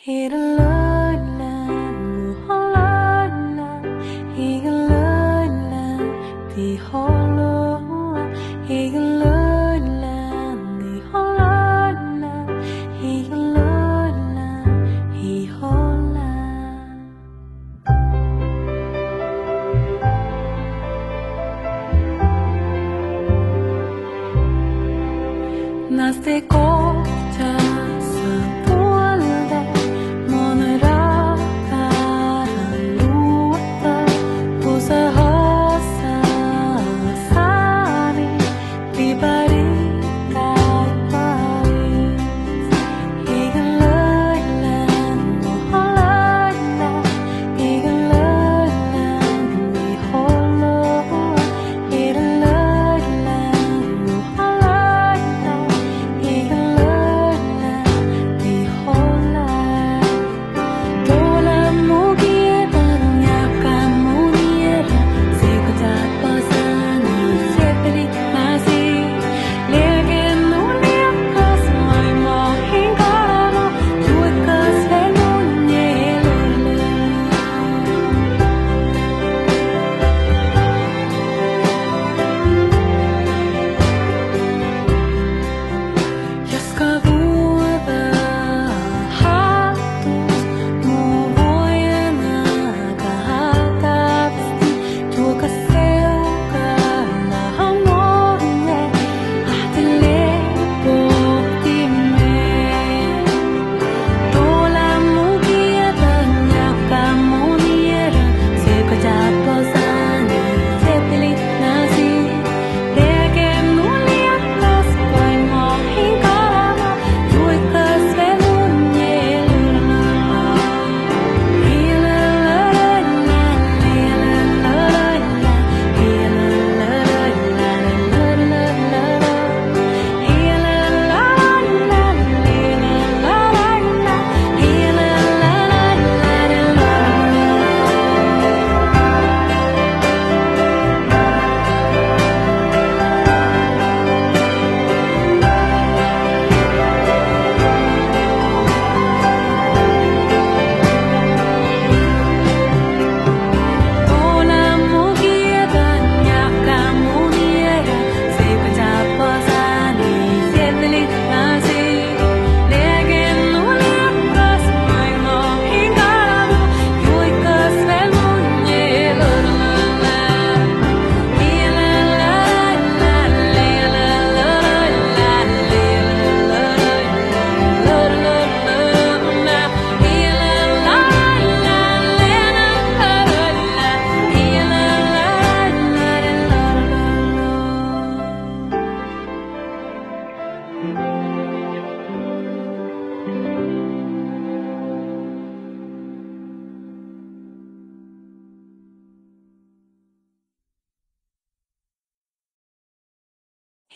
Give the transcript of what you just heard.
Usaha